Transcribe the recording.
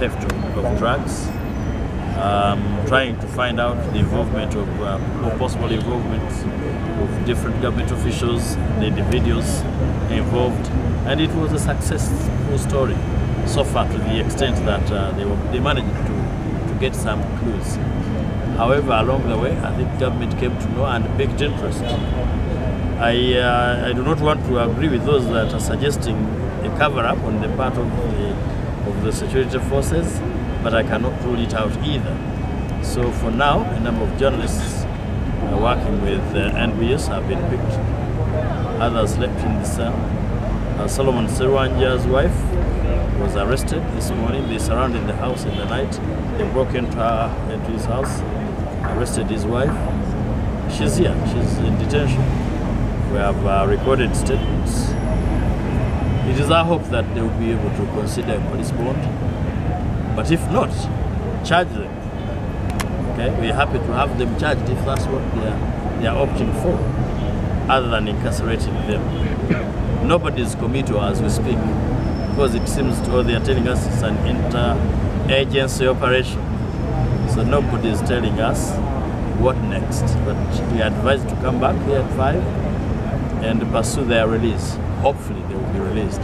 theft of, drugs, um, trying to find out the involvement of, uh, or possible involvement of different government officials, the individuals involved, and it was a successful story so far to the extent that uh, they, were, they managed to, to get some clues. However, along the way, I think government came to know and picked interest. I, uh, I do not want to agree with those that are suggesting a cover-up on the part of the, of the security forces, but I cannot rule it out either. So for now, a number of journalists working with uh, NBS have been picked. Others left in the cell. Uh, Solomon Serwanja's wife was arrested this morning. They surrounded the house in the night. They broke into, her, into his house, arrested his wife. She's here. She's in detention. We have uh, recorded statements. It is our hope that they will be able to consider a police bond. But if not, charge them. Okay, we're happy to have them charged if that's what they are, they are opting for, other than incarcerating them. Nobody Nobody's committal as we speak, because it seems to all they are telling us it's an inter-agency operation. So nobody is telling us what next. But we are advised to come back here at five and pursue their release. Hopefully they will be released.